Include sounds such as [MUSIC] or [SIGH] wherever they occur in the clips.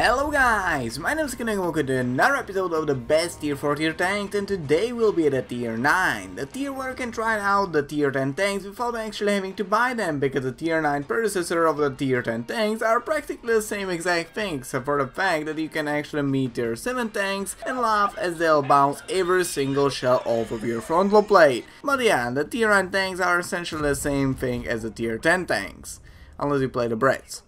Hello guys, my name is Ken and welcome to another episode of the best tier 4 tier tanks and today we'll be at a tier 9, the tier where you can try out the tier 10 tanks without actually having to buy them because the tier 9 predecessor of the tier 10 tanks are practically the same exact thing except for the fact that you can actually meet tier 7 tanks and laugh as they'll bounce every single shell off of your frontal plate. But yeah, the tier 9 tanks are essentially the same thing as the tier 10 tanks, unless you play the Brits.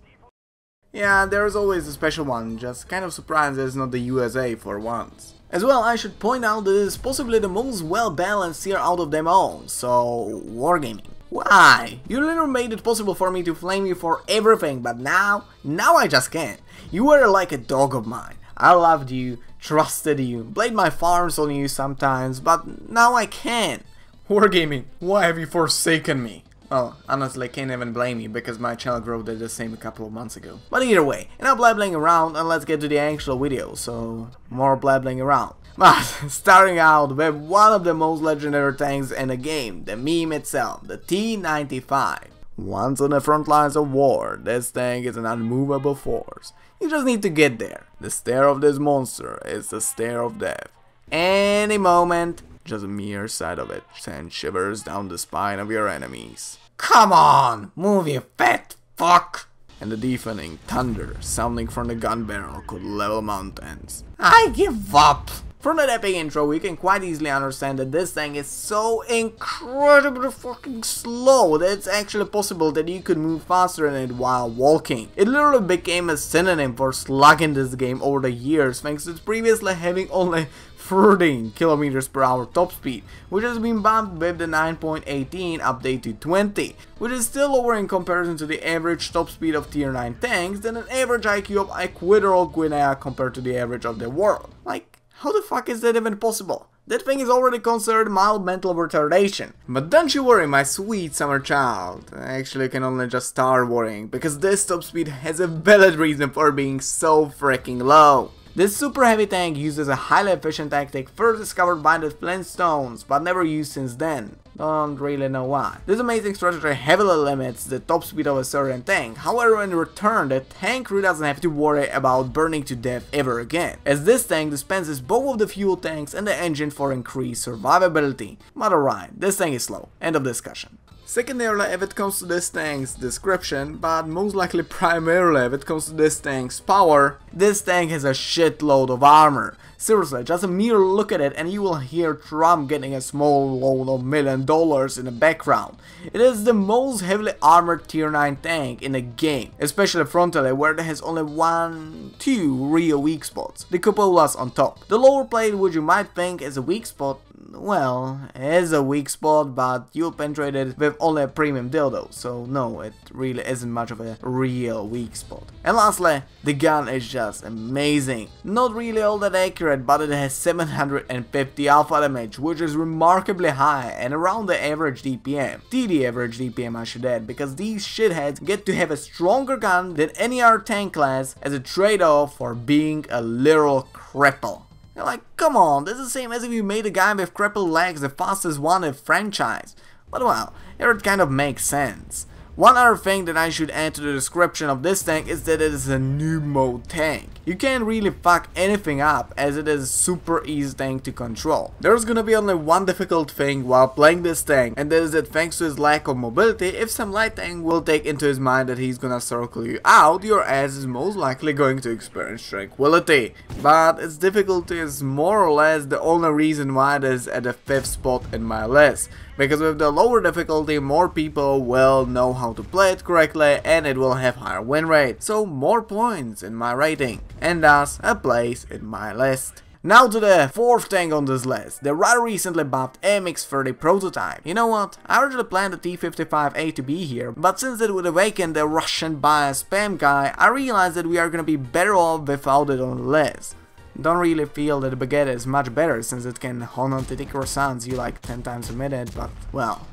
Yeah, there's always a special one, just kind of surprised it's not the USA for once. As well, I should point out that it is possibly the most well-balanced tier out of them all, so... Wargaming. Why? You literally made it possible for me to flame you for everything, but now, now I just can't. You were like a dog of mine. I loved you, trusted you, played my farms on you sometimes, but now I can't. Wargaming, why have you forsaken me? Well, honestly, I can't even blame you because my channel grew the same a couple of months ago. But either way, enough blabbling around and let's get to the actual video, so more blabbling around. [LAUGHS] But starting out with one of the most legendary tanks in the game, the meme itself, the T-95. Once on the front lines of war, this tank is an unmovable force. You just need to get there. The stare of this monster is the stare of death. Any moment, just a mere sight of it sends shivers down the spine of your enemies. Come on, move you fat fuck! And the deafening thunder sounding from the gun barrel could level mountains. I give up! From that epic intro, we can quite easily understand that this thing is so incredibly fucking slow that it's actually possible that you could move faster in it while walking. It literally became a synonym for slugging this game over the years thanks to previously having only 13 kilometers per hour top speed, which has been bumped with the 9.18 update to 20, which is still lower in comparison to the average top speed of tier 9 tanks than an average IQ of Equatorial Guinea compared to the average of the world. Like, how the fuck is that even possible? That thing is already considered mild mental retardation. But don't you worry, my sweet summer child. Actually, you can only just start worrying, because this top speed has a valid reason for being so freaking low. This super heavy tank uses a highly efficient tactic first discovered by the Flintstones, but never used since then. Don't really know why. This amazing strategy heavily limits the top speed of a certain tank, however in return the tank really doesn't have to worry about burning to death ever again, as this tank dispenses both of the fuel tanks and the engine for increased survivability. But alright, this tank is slow. End of discussion. Secondarily if it comes to this tank's description, but most likely primarily if it comes to this tank's power, this tank has a shitload of armor. Seriously, just a mere look at it and you will hear Trump getting a small loan of million dollars in the background. It is the most heavily armored tier 9 tank in the game, especially frontally where it has only one, two real weak spots, the cupolas on top. The lower plate which you might think is a weak spot well, is a weak spot, but you'll penetrate it with only a premium dildo, so no, it really isn't much of a real weak spot. And lastly, the gun is just amazing. Not really all that accurate, but it has 750 alpha damage, which is remarkably high and around the average DPM. TD average DPM I should add, because these shitheads get to have a stronger gun than any other tank class as a trade-off for being a literal cripple. Like, come on, this is the same as if you made a guy with crippled legs the fastest one in franchise. But well, here it kind of makes sense. One other thing that I should add to the description of this tank is that it is a noob mode tank. You can't really fuck anything up as it is a super easy tank to control. There's gonna be only one difficult thing while playing this tank and that is that thanks to his lack of mobility, if some light tank will take into his mind that he's gonna circle you out, your ass is most likely going to experience tranquility. But its difficulty is more or less the only reason why it is at the 5th spot in my list because with the lower difficulty more people will know how to play it correctly and it will have higher win rate, so more points in my rating, and thus a place in my list. Now to the fourth tank on this list, the rather recently buffed AMX-30 prototype. You know what, I originally planned the T-55A to be here, but since it would awaken the Russian bias spam guy, I realized that we are gonna be better off without it on the list. Don't really feel that the baguette is much better since it can the croissants you like 10 times a minute, but well,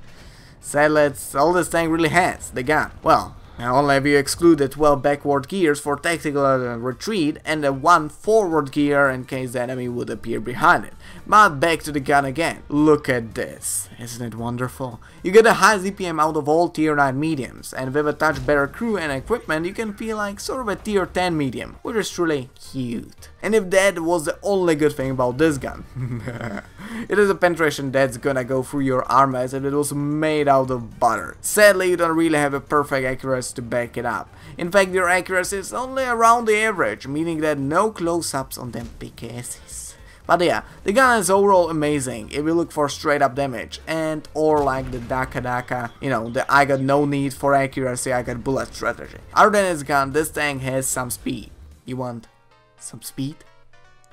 sadly all this thing really has, the gun. Well, only if you exclude the 12 backward gears for tactical uh, retreat and the 1 forward gear in case the enemy would appear behind it. But back to the gun again. Look at this. Isn't it wonderful? You get the highest DPM out of all tier 9 mediums, and with a touch better crew and equipment you can feel like sort of a tier 10 medium, which is truly cute. And if that was the only good thing about this gun, [LAUGHS] it is a penetration that's gonna go through your armor as if it was made out of butter. Sadly, you don't really have a perfect accuracy to back it up. In fact, your accuracy is only around the average, meaning that no close-ups on them big asses. But yeah, the gun is overall amazing if you look for straight up damage and or like the Daka Daka, you know, the I got no need for accuracy, I got bullet strategy. Other than this gun, this tank has some speed. You want some speed?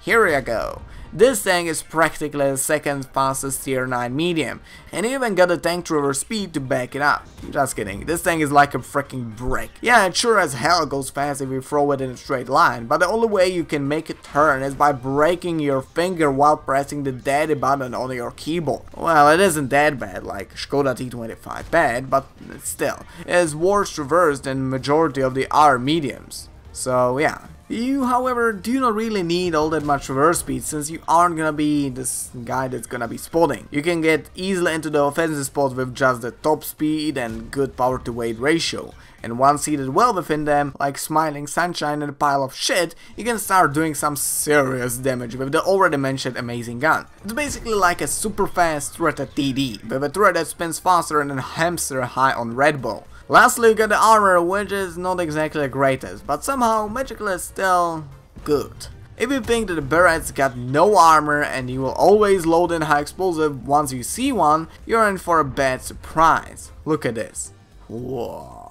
Here you go. This tank is practically the second fastest tier 9 medium, and even got a tank traverse speed to back it up. Just kidding, this tank is like a freaking brick. Yeah, it sure as hell goes fast if you throw it in a straight line, but the only way you can make it turn is by breaking your finger while pressing the daddy button on your keyboard. Well, it isn't that bad, like Skoda T25 bad, but still, it is worse traversed than majority of the R mediums. So yeah, you, however, do not really need all that much reverse speed since you aren't gonna be this guy that's gonna be spotting. You can get easily into the offensive spot with just the top speed and good power to weight ratio. And once seated well within them, like smiling sunshine and a pile of shit, you can start doing some serious damage with the already mentioned amazing gun. It's basically like a super fast turret TD, with a turret that spins faster than a hamster high on Red Bull. Lastly, you got the armor, which is not exactly the greatest, but somehow magically still good. If you think that the Barrett's got no armor and you will always load in high explosive once you see one, you're in for a bad surprise. Look at this. Whoa.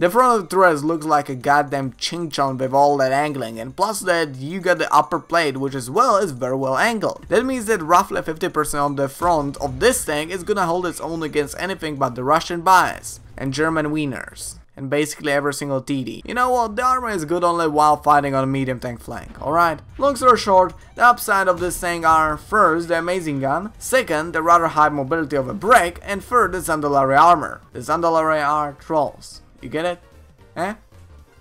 The front of the turret looks like a goddamn ching-chong with all that angling and plus that you got the upper plate which as well is very well angled. That means that roughly 50% of the front of this tank is gonna hold its own against anything but the Russian bias and German wieners and basically every single TD. You know what, the armor is good only while fighting on a medium tank flank, alright? Long story short, the upside of this tank are first the amazing gun, second the rather high mobility of a brick, and third the Zandalari armor. The Zandalari are trolls. You get it? Eh?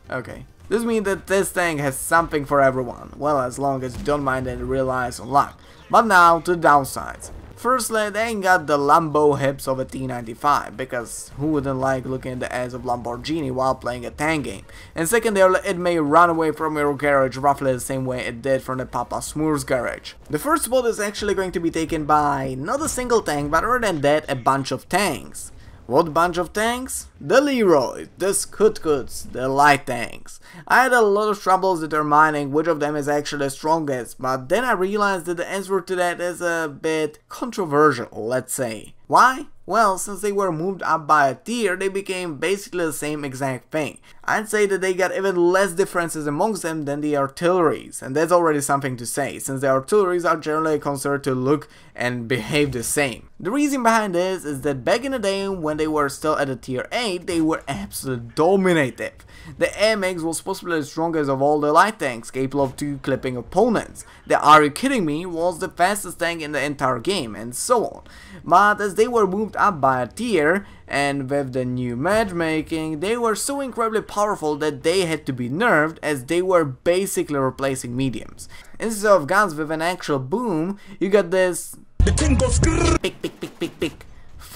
Okay. This means that this thing has something for everyone, well as long as you don't mind and relies on luck. But now to downsides. Firstly, they ain't got the Lambo hips of a T95, because who wouldn't like looking at the ass of Lamborghini while playing a tank game? And secondarily, it may run away from your garage roughly the same way it did from the Papa Smurf's garage. The first spot is actually going to be taken by not a single tank, but rather than that, a bunch of tanks. What bunch of tanks? The Leroy, the Skutkuts, the light tanks. I had a lot of troubles determining which of them is actually the strongest, but then I realized that the answer to that is a bit controversial, let's say. Why? Well, since they were moved up by a tier, they became basically the same exact thing. I'd say that they got even less differences amongst them than the artilleries, and that's already something to say, since the artilleries are generally considered to look and behave the same. The reason behind this is that back in the day when they were still at a tier 8, they were absolutely dominative. The AMX was possibly the strongest of all the light tanks, capable of two clipping opponents. The Are You Kidding Me was the fastest tank in the entire game, and so on. But as they were moved up by a tier, and with the new matchmaking, they were so incredibly powerful that they had to be nerfed as they were basically replacing mediums. Instead of guns with an actual boom, you got this the thing goes pick pick pick pick pick.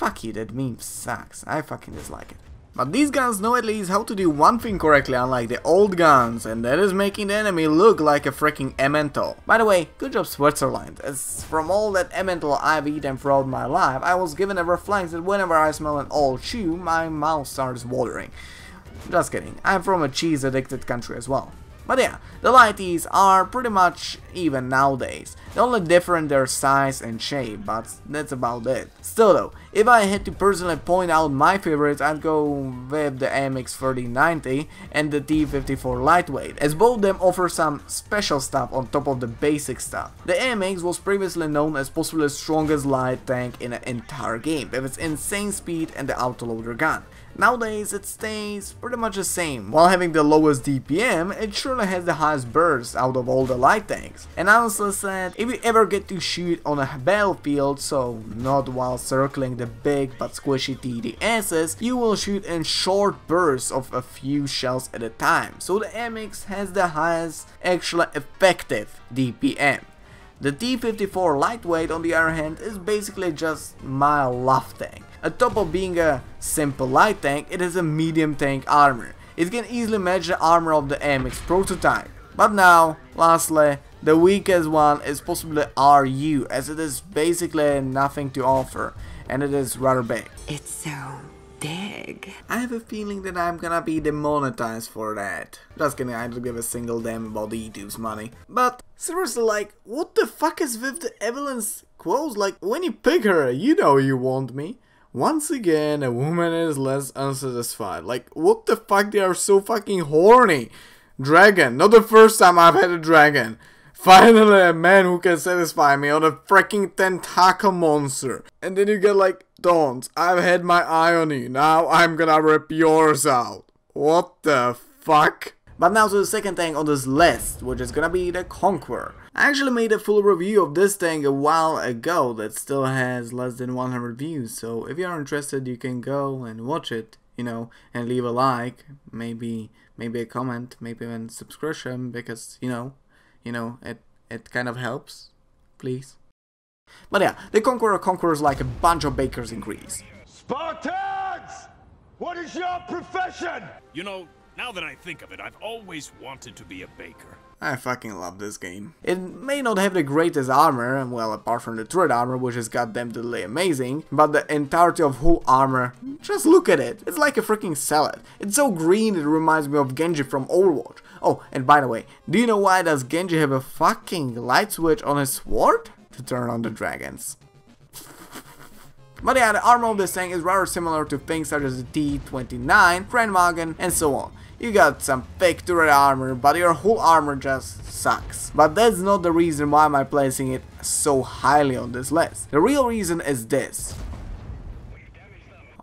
Fuck you, that meme sucks. I fucking dislike it. But these guns know at least how to do one thing correctly unlike the old guns, and that is making the enemy look like a freaking Emmental. By the way, good job Switzerland, as from all that Emmental I've eaten throughout my life, I was given a reflex that whenever I smell an old shoe, my mouth starts watering. Just kidding, I'm from a cheese addicted country as well. But yeah, the lighties are pretty much even nowadays. They only differ in their size and shape, but that's about it. Still though, if I had to personally point out my favorites, I'd go with the AMX 3090 and the T54 Lightweight, as both them offer some special stuff on top of the basic stuff. The AMX was previously known as possibly the strongest light tank in the entire game, with its insane speed and the autoloader gun. Nowadays it stays pretty much the same. While having the lowest DPM, it surely has the highest burst out of all the light tanks. And honestly said, if you ever get to shoot on a battlefield, so not while circling the big but squishy TDSs, you will shoot in short bursts of a few shells at a time. So the AMX has the highest actually effective DPM. The T-54 lightweight on the other hand is basically just my love tank. On top of being a simple light tank, it has a medium tank armor. It can easily match the armor of the AMX prototype. But now, lastly, the weakest one is possibly RU as it is basically nothing to offer and it is rather big. It's so big. I have a feeling that I'm gonna be demonetized for that. Just kidding, I don't give a single damn about the YouTube's money. But seriously, like, what the fuck is with the Evelynn's quotes? Like, when you pick her, you know you want me. Once again, a woman is less unsatisfied. Like, what the fuck, they are so fucking horny. Dragon, not the first time I've had a dragon. Finally, a man who can satisfy me on a freaking tentacle monster. And then you get like, don't, I've had my eye on you, now I'm gonna rip yours out. What the fuck? But now to the second thing on this list, which is gonna be the Conqueror. I actually made a full review of this thing a while ago that still has less than 100 views, so if you're interested you can go and watch it, you know, and leave a like, maybe maybe a comment, maybe even subscription, because, you know, you know, it, it kind of helps, please. But yeah, the Conqueror conquers like a bunch of bakers in Greece. Spartans! What is your profession? You know, now that I think of it, I've always wanted to be a baker. I fucking love this game. It may not have the greatest armor, well apart from the turret armor which is goddamn goddamnedly amazing, but the entirety of whole armor, just look at it, it's like a freaking salad. It's so green it reminds me of Genji from Overwatch. Oh, and by the way, do you know why does Genji have a fucking light switch on his sword? To turn on the dragons. But yeah, the armor of this tank is rather similar to things such as the T-29, Kranvagn, and so on. You got some fake turret armor, but your whole armor just sucks. But that's not the reason why I'm placing it so highly on this list. The real reason is this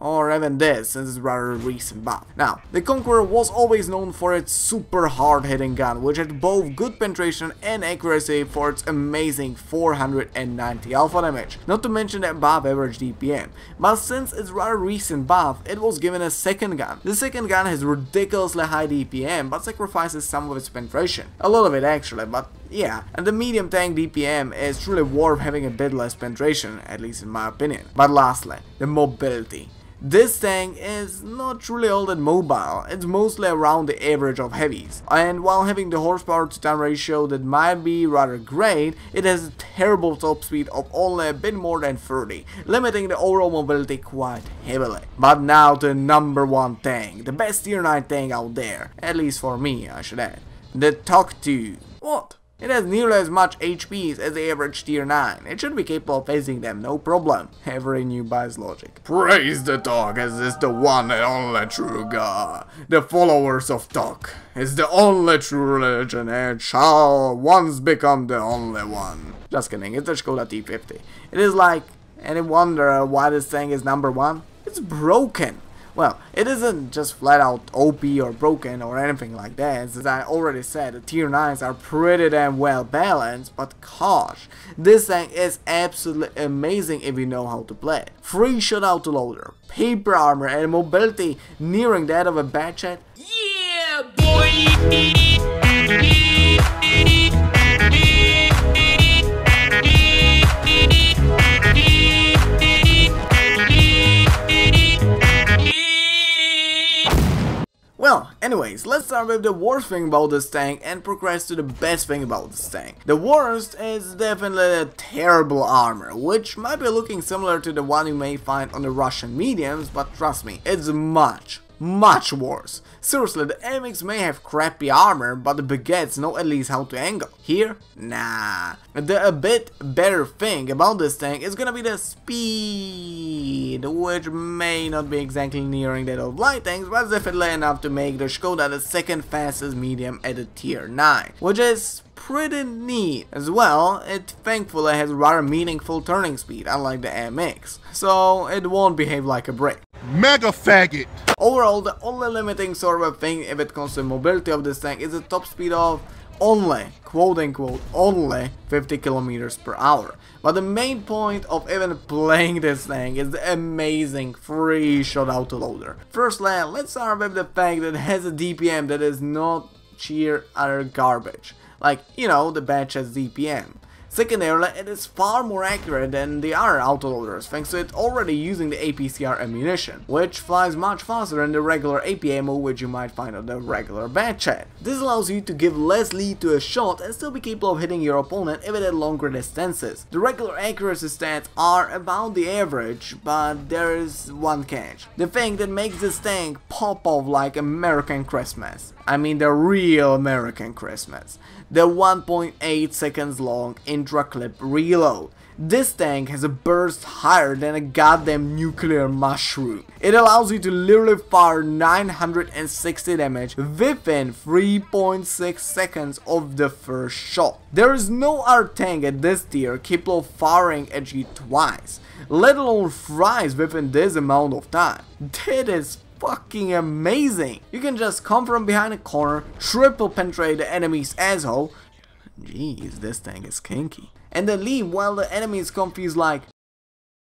or even this, since it's rather recent buff. Now, the Conqueror was always known for its super hard hitting gun, which had both good penetration and accuracy for its amazing 490 alpha damage, not to mention above average DPM. But since it's rather recent buff, it was given a second gun. The second gun has ridiculously high DPM, but sacrifices some of its penetration. A lot of it actually, but yeah, and the medium tank DPM is truly worth having a bit less penetration, at least in my opinion. But lastly, the mobility. This tank is not truly all that mobile, it's mostly around the average of heavies. And while having the horsepower to time ratio that might be rather great, it has a terrible top speed of only a bit more than 30, limiting the overall mobility quite heavily. But now to number one tank, the best tier 9 tank out there, at least for me I should add, the TOG 2. What? It has nearly as much HPs as the average tier 9. It should be capable of facing them, no problem. Every new buys logic. Praise the TOG as is the one and only true God. The followers of TOG is the only true religion and shall once become the only one. Just kidding, it's a Skoda T50. It is like, any wonder why this thing is number one? It's broken. Well, it isn't just flat out OP or broken or anything like that, as I already said, the tier 9s are pretty damn well balanced, but gosh, this thing is absolutely amazing if you know how to play. Free shutout to loader, paper armor and mobility nearing that of a Batchat. Yeah, boy! Well, anyways, let's start with the worst thing about this tank and progress to the best thing about this tank. The worst is definitely the terrible armor, which might be looking similar to the one you may find on the Russian mediums, but trust me, it's much, much worse. Seriously, the AMX may have crappy armor, but the baguettes know at least how to angle. Here? Nah. The a bit better thing about this tank is gonna be the speed, which may not be exactly nearing that of light tanks, but definitely enough to make the Skoda the second fastest medium at a tier 9, which is pretty neat. As well, it thankfully has rather meaningful turning speed, unlike the AMX, so it won't behave like a brick. Mega faggot. Overall, the only limiting sort of thing if it comes to mobility of this tank is the top speed of only, quote unquote, only 50 kilometers per hour. But the main point of even playing this thing is the amazing free shot autoloader. Firstly, let's start with the fact that it has a DPM that is not sheer utter garbage. Like, you know, the batch has DPM. Secondarily, it is far more accurate than the other autoloaders thanks to it already using the APCR ammunition, which flies much faster than the regular AP ammo which you might find on the regular chat. This allows you to give less lead to a shot and still be capable of hitting your opponent even at longer distances. The regular accuracy stats are about the average, but there is one catch. The thing that makes this tank pop off like American Christmas. I mean the real American Christmas. The 1.8 seconds long intra clip reload. This tank has a burst higher than a goddamn nuclear mushroom. It allows you to literally fire 960 damage within 3.6 seconds of the first shot. There is no other tank at this tier capable of firing at you twice, let alone thrice within this amount of time. That is fucking amazing. You can just come from behind a corner, triple penetrate the enemy's asshole. Jeez, this thing is kinky. And then leave while the enemy is confused like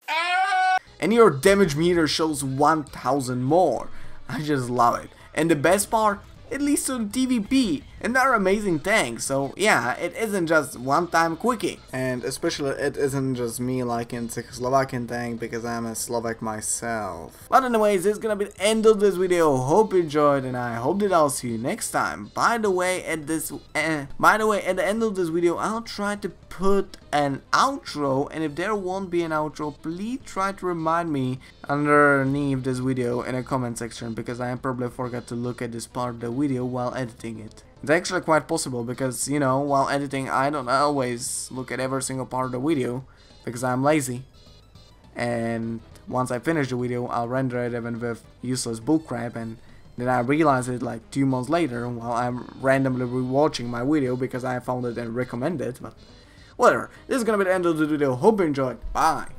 ah! and your damage meter shows 1000 more. I just love it. And the best part, it leads to TVP, and they're amazing tanks, so yeah, it isn't just one-time quickie. And especially it isn't just me liking Czechoslovakian tank because I'm a Slovak myself. But anyways, this is gonna be the end of this video, hope you enjoyed and I hope that I'll see you next time. By the way, at this, uh, by the way, at the end of this video, I'll try to put an outro and if there won't be an outro please try to remind me underneath this video in a comment section because I probably forgot to look at this part of the video while editing it. It's actually quite possible because you know while editing I don't always look at every single part of the video because I'm lazy. And once I finish the video I'll render it even with useless bullcrap and then I realize it like two months later while I'm randomly rewatching my video because I found it and recommended it but Whatever, this is gonna be the end of the video, hope you enjoyed, bye!